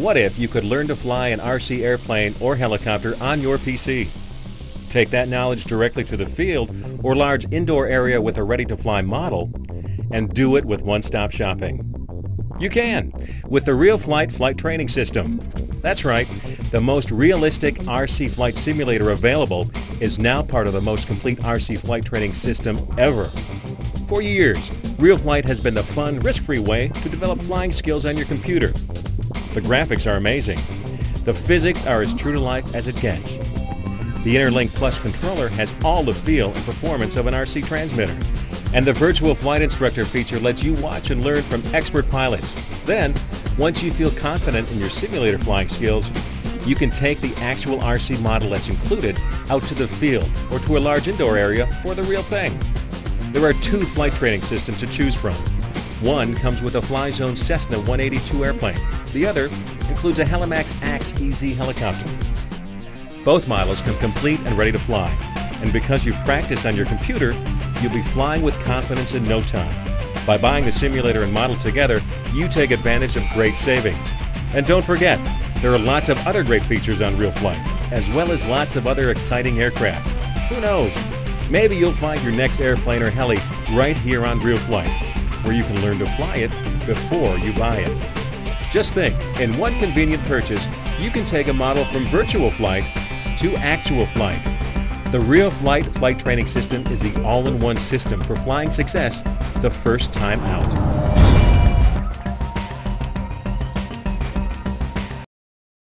What if you could learn to fly an RC airplane or helicopter on your PC? Take that knowledge directly to the field or large indoor area with a ready to fly model and do it with one stop shopping. You can with the Real Flight Flight Training System. That's right, the most realistic RC flight simulator available is now part of the most complete RC flight training system ever. For years, Real Flight has been the fun, risk free way to develop flying skills on your computer. The graphics are amazing. The physics are as true to life as it gets. The Interlink Plus controller has all the feel and performance of an RC transmitter. And the Virtual Flight Instructor feature lets you watch and learn from expert pilots. Then, once you feel confident in your simulator flying skills, you can take the actual RC model that's included out to the field or to a large indoor area for the real thing. There are two flight training systems to choose from. One comes with a FlyZone Cessna 182 airplane. The other includes a Helimax Axe EZ helicopter. Both models come complete and ready to fly. And because you practice on your computer, you'll be flying with confidence in no time. By buying the simulator and model together, you take advantage of great savings. And don't forget, there are lots of other great features on Real Flight, as well as lots of other exciting aircraft. Who knows? Maybe you'll find your next airplane or heli right here on Real Flight, where you can learn to fly it before you buy it. Just think, in one convenient purchase, you can take a model from virtual flight to actual flight. The Real Flight Flight Training System is the all in one system for flying success the first time out.